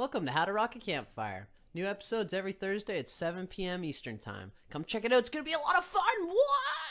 Welcome to How to Rock a Campfire. New episodes every Thursday at 7 p.m. Eastern Time. Come check it out. It's going to be a lot of fun. Wah!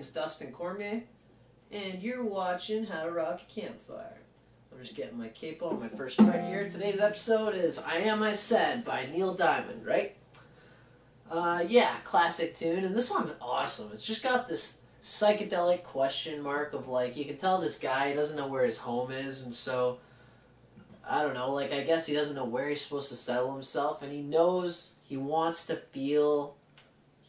Name's Dustin Cormier, and you're watching How to Rock a Campfire. I'm just getting my capo on, my first fret here. Today's episode is I Am I Said by Neil Diamond, right? Uh, yeah, classic tune, and this song's awesome. It's just got this psychedelic question mark of like, you can tell this guy doesn't know where his home is, and so, I don't know, like, I guess he doesn't know where he's supposed to settle himself, and he knows he wants to feel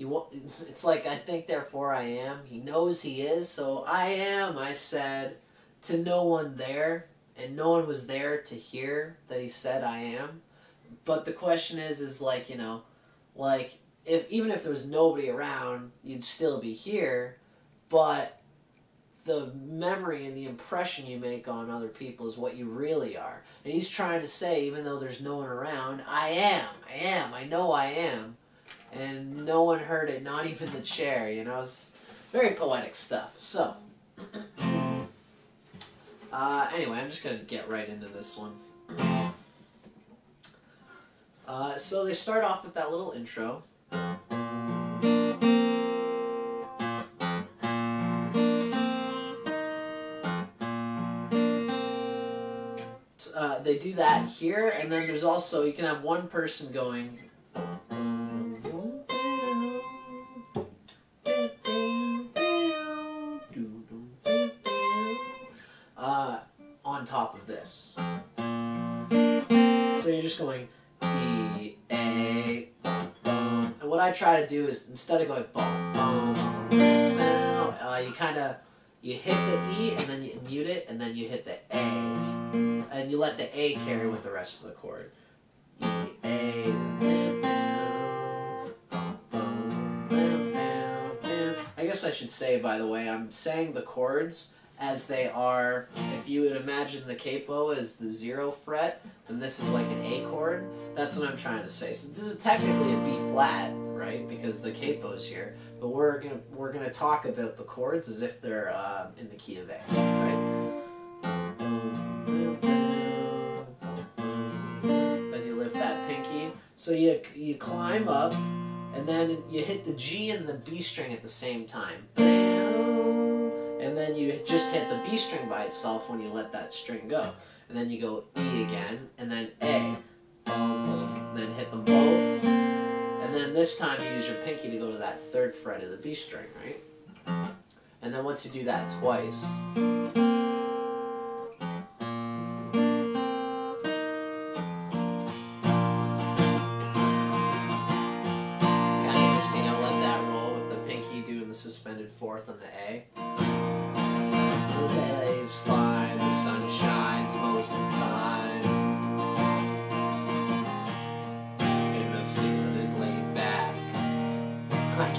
he it's like I think therefore I am. He knows he is, so I am, I said to no one there, and no one was there to hear that he said I am. But the question is is like, you know, like if even if there was nobody around, you'd still be here, but the memory and the impression you make on other people is what you really are. And he's trying to say, even though there's no one around, I am, I am, I know I am and no one heard it, not even the chair. You know, it's very poetic stuff. So, uh, anyway, I'm just gonna get right into this one. Uh, so they start off with that little intro. Uh, they do that here, and then there's also you can have one person going So you're just going E A. And what I try to do is instead of going bum, bum, uh, you kind of you hit the E and then you mute it and then you hit the A and you let the A carry with the rest of the chord. E A. I guess I should say, by the way, I'm saying the chords as they are. If you would imagine the capo as the zero fret, then this is like an A chord. That's what I'm trying to say. So this is technically a B flat, right? Because the capo's here. But we're gonna we're gonna talk about the chords as if they're uh, in the key of A, right? Then you lift that pinky. So you you climb up, and then you hit the G and the B string at the same time. And then you just hit the B string by itself when you let that string go. And then you go E again, and then A. And then hit them both. And then this time you use your pinky to go to that third fret of the B string, right? And then once you do that twice,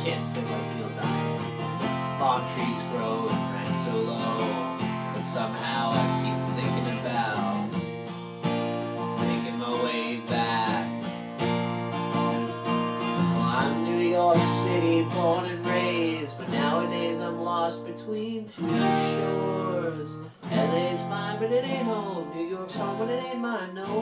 Can't sing like Neil Diamond. Palm trees grow and rent so low, but somehow I keep thinking about making my way back. Well, I'm New York City, born and raised, but nowadays I'm lost between two shores. LA's fine, but it ain't home. New York's home, but it ain't mine no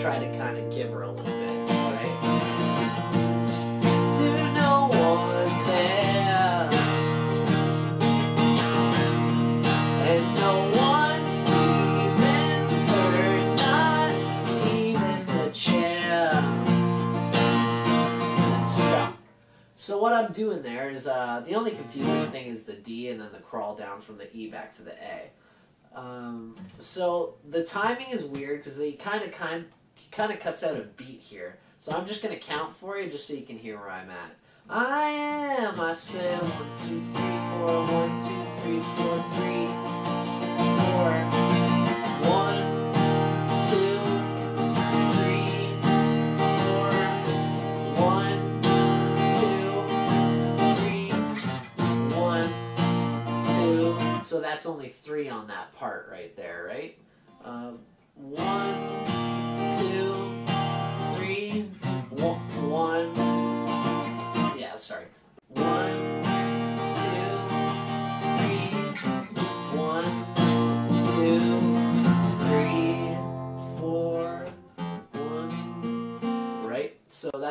try to kind of give her a little bit. So what I'm doing there is uh, the only confusing thing is the D and then the crawl down from the E back to the A. Um, so the timing is weird because they kind of kind kind of cuts out a beat here. So I'm just gonna count for you just so you can hear where I'm at. I am. I said one, two, three, four. One, two, three, four, three, four. One, two, three, four. One, two, three, one, two. So that's only three on that part right there, right? Um, one,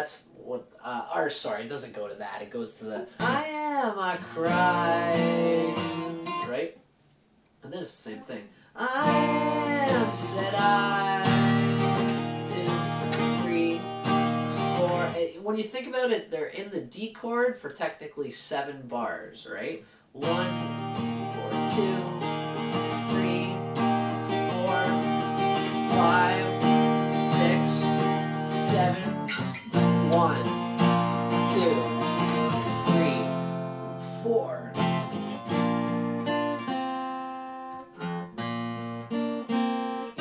that's what, uh, or sorry, it doesn't go to that. It goes to the I am, I cry. Right? And then it's the same thing. I am, said I. Two, three, four. Eh, When you think about it, they're in the D chord for technically seven bars, right? One, four, two, three, four, five, six, seven, one, two, three, four.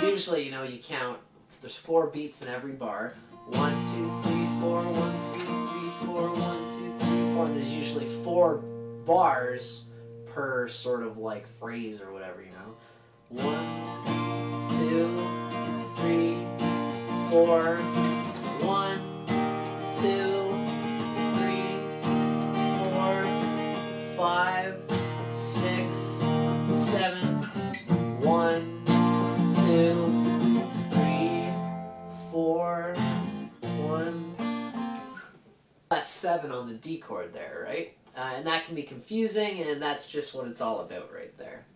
Usually, you know, you count, there's four beats in every bar. One, two, three, four, one, two, three, four, one, two, three, four. There's usually four bars per sort of like phrase or whatever, you know. One, two, three, four, five, six, seven, one, two, three, four, one. That's seven on the D chord there, right? Uh, and that can be confusing, and that's just what it's all about right there.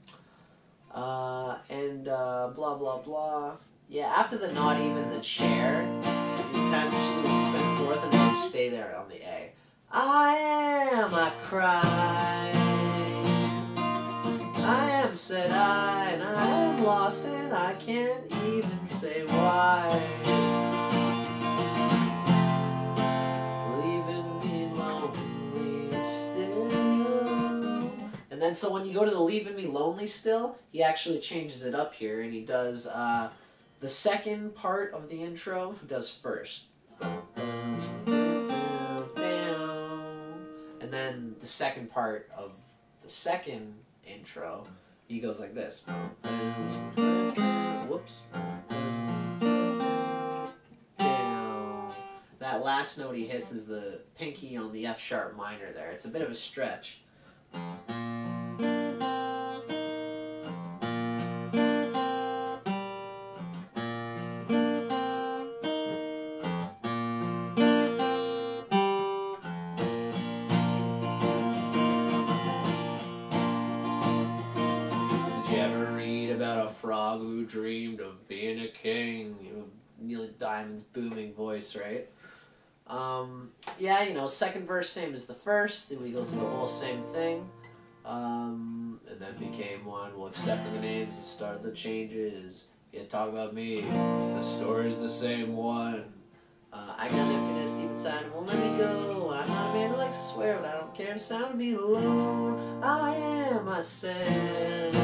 Uh, and uh, blah blah blah. Yeah, after the not even the chair, you kind of just do the spin fourth and then stay there on the A. I am a cry. I am said I, and I am lost, and I can't even say why. Leaving me lonely still. And then, so when you go to the Leaving Me Lonely Still, he actually changes it up here, and he does uh, the second part of the intro, he does first. Second part of the second intro, he goes like this. Whoops. That last note he hits is the pinky on the F sharp minor there. It's a bit of a stretch. Yeah, you know, second verse same as the first. Then we go through the whole same thing. Um, and then became one. We'll accept the names, and start the changes. You talk about me. The story's the same one. Uh, I got emptiness deep inside and won't let me go. I'm not a man who likes to swear, but I don't care to sound of being alone. I am, said.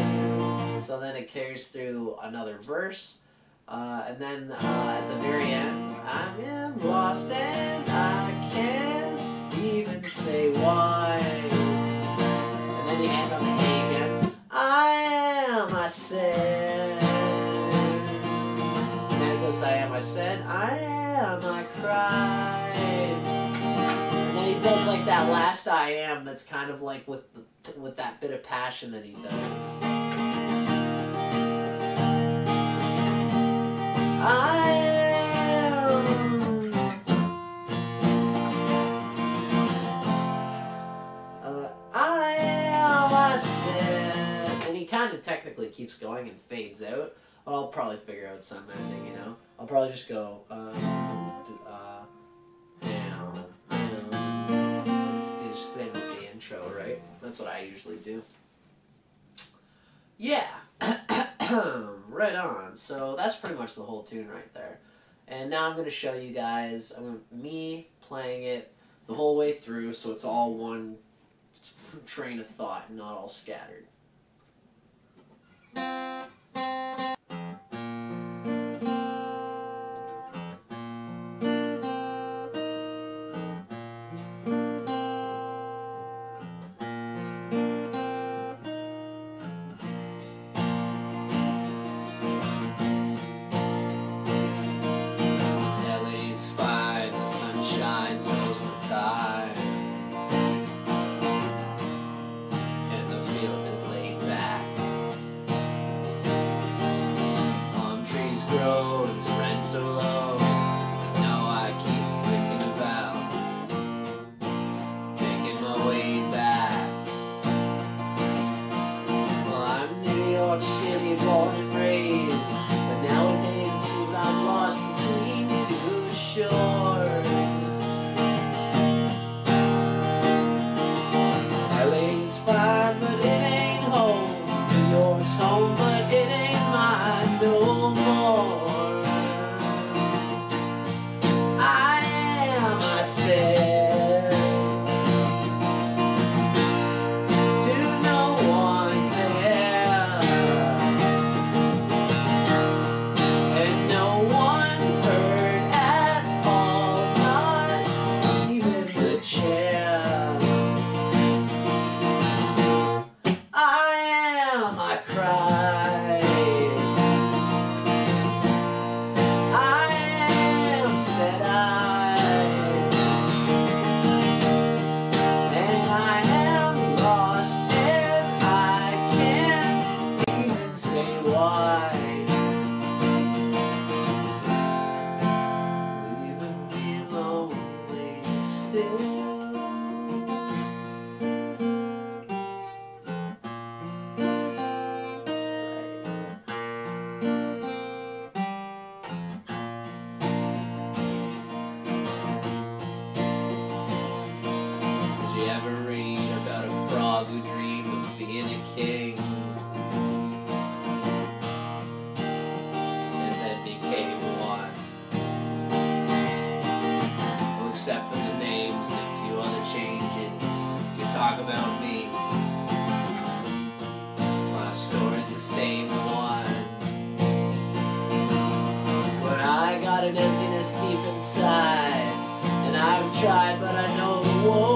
So then it carries through another verse. Uh, and then uh, at the very end, I am lost and I can't even say why. And then you end on the A. I am, I said. And then it goes, I am, I said. I am, I cried. And then he does like that last I am that's kind of like with with that bit of passion that he does. I kind of technically keeps going and fades out. But I'll probably figure out some ending, you know? I'll probably just go, uh, uh, down, down. The same as the intro, right? That's what I usually do. Yeah. right on. So that's pretty much the whole tune right there. And now I'm going to show you guys me playing it the whole way through so it's all one train of thought not all scattered. Tried, but I know it won't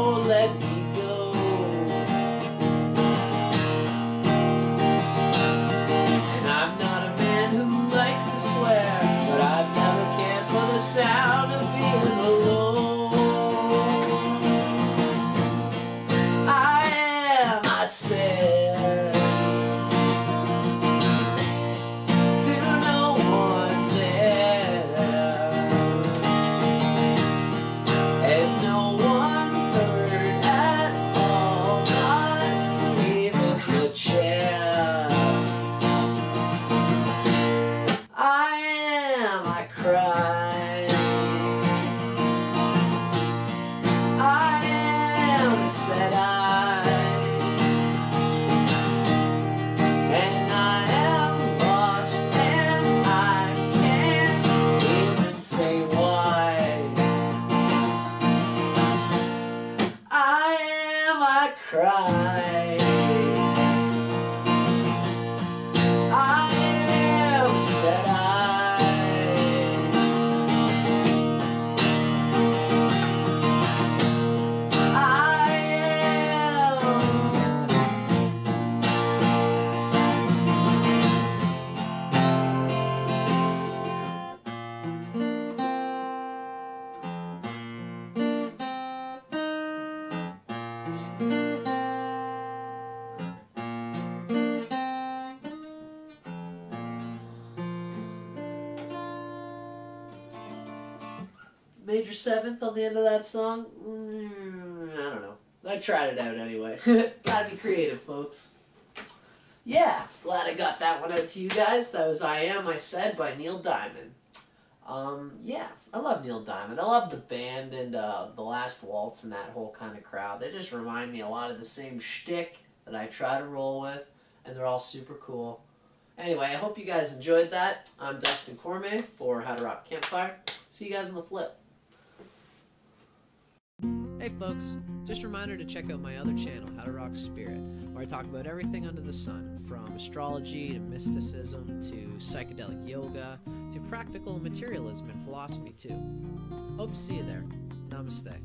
I cry. Major seventh on the end of that song? Mm, I don't know. I tried it out anyway. Gotta be creative, folks. Yeah, glad I got that one out to you guys. That was I Am, I Said by Neil Diamond. Um, yeah, I love Neil Diamond. I love the band and uh, the Last Waltz and that whole kind of crowd. They just remind me a lot of the same shtick that I try to roll with, and they're all super cool. Anyway, I hope you guys enjoyed that. I'm Dustin Cormier for How to Rock Campfire. See you guys on the flip. Hey folks, just a reminder to check out my other channel, How to Rock Spirit, where I talk about everything under the sun, from astrology to mysticism to psychedelic yoga to practical materialism and philosophy too. Hope to see you there. Namaste.